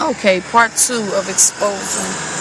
Okay, part two of exposing